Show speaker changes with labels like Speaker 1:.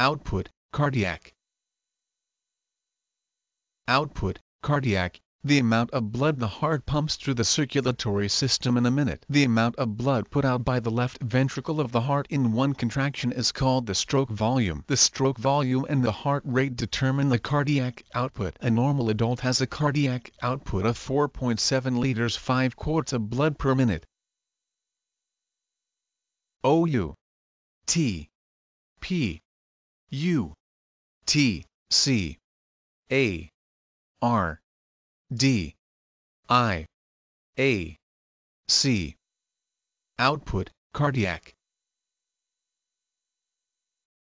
Speaker 1: Output, cardiac. Output, cardiac, the amount of blood the heart pumps through the circulatory system in a minute. The amount of blood put out by the left ventricle of the heart in one contraction is called the stroke volume. The stroke volume and the heart rate determine the cardiac output. A normal adult has a cardiac output of 4.7 liters 5 quarts of blood per minute. OU T P U T C A R D I A C. Output, cardiac